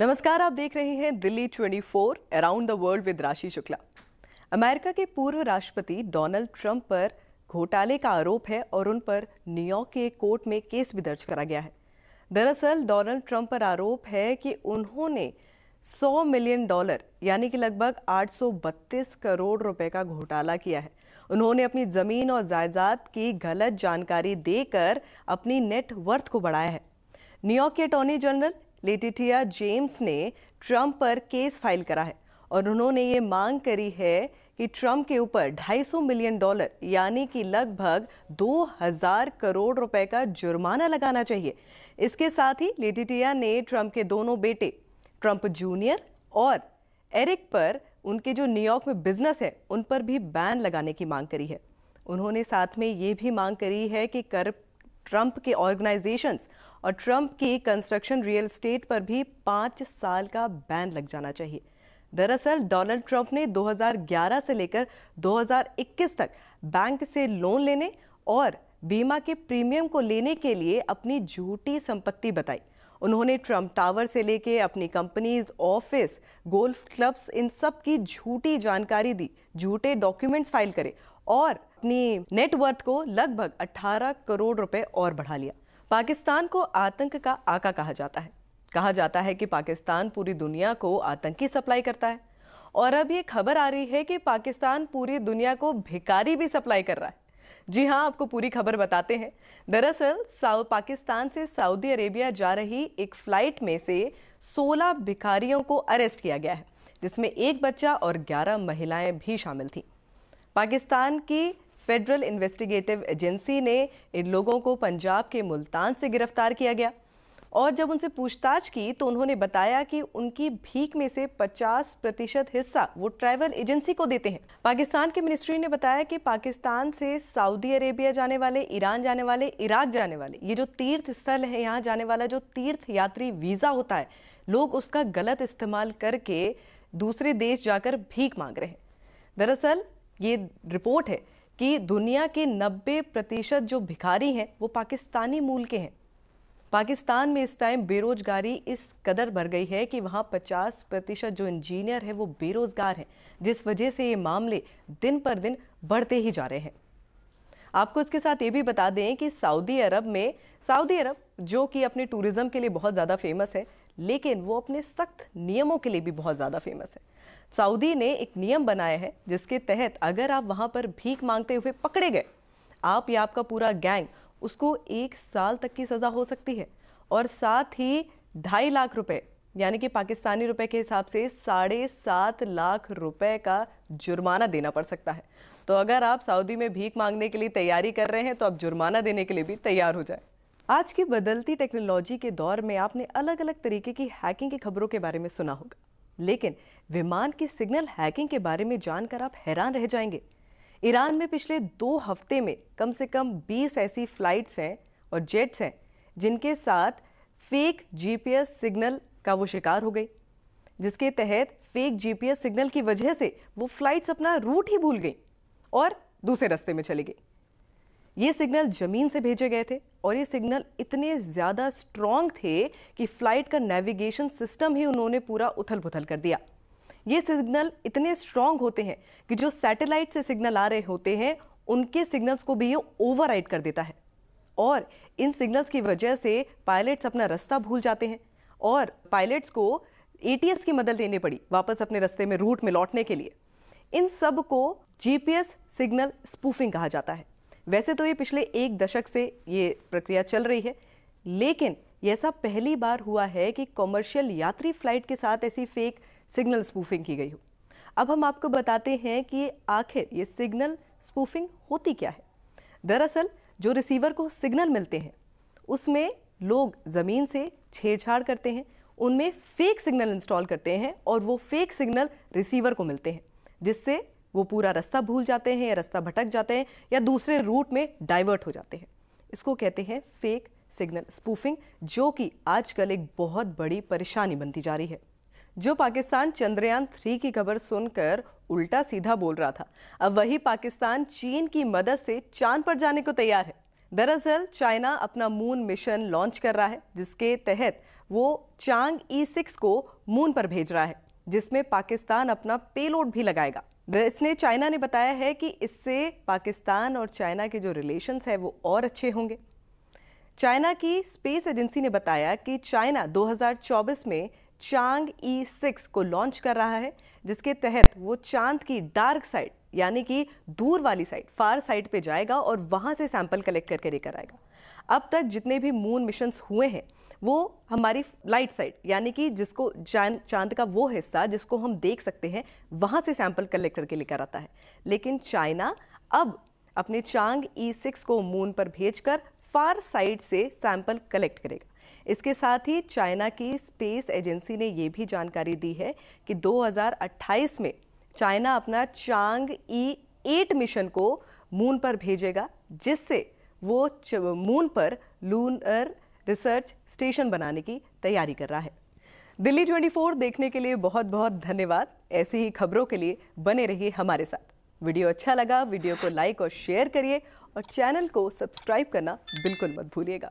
नमस्कार, आप देख रहे हैं Delhi 24 around the world with Rashi Shukla. America के पूर्व राष्ट्रपति डोनाल्ड ट्रंप पर घोटाले का आरोप है और उन पर न्यूयॉर्क के कोर्ट में केस भी दर्ज करा गया है। दरअसल, डोनाल्ड ट्रंप पर आरोप है कि उन्होंने 100 मिलियन डॉलर, यानी कि लगभग 832 करोड़ रुपए का घोटाला किया है। उन्होंने अपनी ज़मीन और जायदाद की गलत जानकारी देकर अपनी नेटवर्थ को बढ़ाया है। न्यूयॉर्क के अटॉर्नी जनरल लेटिटिया जेम्स ने ट्रंप पर केस फ़ाइल करा है और उन्होंने ये मांग करी है कि ट्रंप के ऊपर 250 मिलियन डॉलर, यानी कि लगभग 2000 करोड़ रुपए का जुर्माना लगाना चाहिए। इसके साथ ही लेटिटिया ने ट्रंप के दोनों बेटे, ट्रंप जूनियर और एरिक पर उनके जो न्यूयॉर्क में बिज़नेस है, उन पर भी बैन लगाने की मांग करी है। उन्होंने साथ में ये भी मांग करी है कि कर, ट्रंप के ऑर्गेनाइजेशंस और ट्रंप की कंस्ट्रक्शन रियल स्टेट पर भी पाँच साल का बैन लग जाना चाहिए। दरअसल, डोनाल्ड ट्रंप ने 2011 से लेकर 2021 तक बैंक से लोन लेने और बीमा के प्रीमियम को लेने के लिए अपनी झूठी संपत्ति बताई। उन्होंने ट्रंप टावर से लेके अपनी कंपनीज़, ऑफ़िस, गोल्फ क्लब्स, इन सब की झूठी जानकारी दी, झूठे डॉक्यूमेंट्स फ़ाइल करे और अपनी नेटवर्थ को लगभग 18 करोड़ रुपए और बढ़ा लिया। पाकिस्तान को आतंक का आका कहा जाता है। कहा जाता है कि पाकिस्तान पूरी दुनिया को आतंकी सप्लाई करता है और अब ये खबर आ रही है कि पाकिस्तान पूरी दुनिया को भिकारी भी सप्लाई कर रहा है। जी हाँ आपको पूरी खबर बताते हैं। दरअसल पाकिस्तान से सऊदी अरेबिया जा रही एक फ़्लाइट में से 16 भिखारियों को अरेस्ट किया गया है, जिसमें एक बच्चा और 11 महिलाएँ भी शामिल थी। पाकिस्तान की फेडरल इन्वेस्टिगेटिव एजेंसी ने इन लोगों को पंजाब के मुल्तान से गिरफ़्तार किया गया। और जब उनसे पूछताछ की तो उन्होंने बताया कि उनकी भीख में से 50 प्रतिशत हिस्सा वो ट्रैवल एजेंसी को देते हैं। पाकिस्तान की मिनिस्ट्री ने बताया कि पाकिस्तान से सऊदी अरेबिया जाने वाले, ईरान जाने वाले, इराक जाने वाले, ये जो तीर्थ स्थल है, यहाँ जाने वाला जो तीर्थ यात्री वीज़ा होता है, लोग उसका गलत इस्तेमाल करके दूसरे देश जाकर भीख मांग रहे हैं। दरअसल, ये रिपोर्ट है कि दुनिया के 90 प्रतिशत जो भिखारी हैं, वो पाकिस्तानी मूल के हैं। पाकिस्तान में इस टाइम बेरोजगारी इस कदर बढ़ गई है कि वहाँ 50 प्रतिशत जो इंजीनियर है, वो बेरोजगार हैं, जिस वजह से ये मामले दिन पर दिन बढ़ते ही जा रहे हैं। आपको इसके साथ ये भी बता दें कि सऊदी अरब में, सऊदी अरब, जो कि अपने टूरिज़्म के लिए बहुत ज़्यादा फ़ेमस है लेकिन वो अपने सख्त नियमों के लिए भी बहुत ज़्यादा फ़ेमस है। सऊदी ने एक नियम बनाया है, जिसके तहत अगर आप वहाँ पर भीख मांगते हुए पकड़े गए, आप या आपका पूरा गैंग, उसको एक साल तक की सजा हो सकती है। और साथ ही ढाई लाख रुपए, यानी कि पाकिस्तानी रुपए के हिसाब से साढ़े सात लाख रुपए का जुर्माना देना पड़ सकता है। तो अगर आप सऊदी में भीख मांगने के लिए तैयारी कर रहे हैं तो आप जुर्माना देने के लिए भी तैयार हो जाए। आज की बदलती टेक्नोलॉजी के दौर में आपने अलग अलग तरीके की हैकिंग की खबरों के बारे में सुना होगा। लेकिन विमान की सिग्नल हैकिंग के बारे में जानकर आप हैरान रह जाएँगे। ईरान में पिछले दो हफ़्ते में कम से कम 20 ऐसी फ्लाइट्स हैं और जेट्स हैं, जिनके साथ फेक जीपीएस सिग्नल का वो शिकार हो गई। जिसके तहत फेक जीपीएस सिग्नल की वजह से वो फ्लाइट्स अपना रूट ही भूल गई और दूसरे रास्ते में चली गई। ये सिग्नल ज़मीन से भेजे गए थे और ये सिग्नल इतने ज़्यादा स्ट्रॉन्ग थे कि फ़्लाइट का नेविगेशन सिस्टम ही उन्होंने पूरा उथल पुथल कर दिया। ये सिग्नल इतने स्ट्रॉन्ग होते हैं कि जो सैटेलाइट से सिग्नल आ रहे होते हैं, उनके सिग्नल्स को भी ये ओवर कर देता है। और इन सिग्नल्स की वजह से पायलट्स अपना रास्ता भूल जाते हैं और पायलट्स को एटीएस की मदद लेनी पड़ी वापस अपने रास्ते में रूट में लौटने के लिए। इन सबको जीपीएस सिग्नल स्पूफिंग कहा जाता है। वैसे तो ये पिछले एक दशक से ये प्रक्रिया चल रही है, लेकिन ये ऐसा पहली बार हुआ है कि कॉमर्शियल यात्री फ़्लाइट के साथ ऐसी फेक सिग्नल स्पूफिंग की गई हो। अब हम आपको बताते हैं कि आखिर ये सिग्नल स्पूफिंग होती क्या है। दरअसल जो रिसीवर को सिग्नल मिलते हैं, उसमें लोग ज़मीन से छेड़छाड़ करते हैं, उनमें फेक सिग्नल इंस्टॉल करते हैं और वो फेक सिग्नल रिसीवर को मिलते हैं, जिससे वो पूरा रास्ता भूल जाते हैं या रास्ता भटक जाते हैं या दूसरे रूट में डाइवर्ट हो जाते हैं। इसको कहते हैं फेक सिग्नल स्पूफिंग जो कि आजकल एक बहुत बड़ी परेशानी बनती जा रही है। जो पाकिस्तान चंद्रयान थ्री की खबर सुनकर उल्टा सीधा बोल रहा था, अब वही पाकिस्तान चीन की मदद से चाँद पर जाने को तैयार है। दरअसल चाइना अपना मून मिशन लॉन्च कर रहा है, जिसके तहत वो चांग ई सिक्स को मून पर भेज रहा है, जिसमें पाकिस्तान अपना पेलोड भी लगाएगा। इसने चाइना ने बताया है कि इससे पाकिस्तान और चाइना के जो रिलेशंस है, वो और अच्छे होंगे। चाइना की स्पेस एजेंसी ने बताया कि चाइना 2024 में चांग ई सिक्स को लॉन्च कर रहा है, जिसके तहत वो चाँद की डार्क साइड यानी कि दूर वाली साइड फार साइड पे जाएगा और वहाँ से सैंपल कलेक्ट करके लेकर आएगा। अब तक जितने भी मून मिशन हुए हैं वो हमारी लाइट साइड यानी कि जिसको चाँद चाँद का वो हिस्सा जिसको हम देख सकते हैं, वहाँ से सैंपल कलेक्ट करके लेकर आता है। लेकिन चाइना अब अपने चांग ई सिक्स को मून पर भेजकर फार साइड से सैंपल कलेक्ट करेगा। इसके साथ ही चाइना की स्पेस एजेंसी ने यह भी जानकारी दी है कि 2028 में चाइना अपना चांग ई एट मिशन को मून पर भेजेगा, जिससे वो मून पर लूनर रिसर्च स्टेशन बनाने की तैयारी कर रहा है। दिल्ली 24 देखने के लिए बहुत बहुत धन्यवाद। ऐसी ही खबरों के लिए बने रहिए हमारे साथ। वीडियो अच्छा लगा, वीडियो को लाइक और शेयर करिए और चैनल को सब्सक्राइब करना बिल्कुल मत भूलिएगा।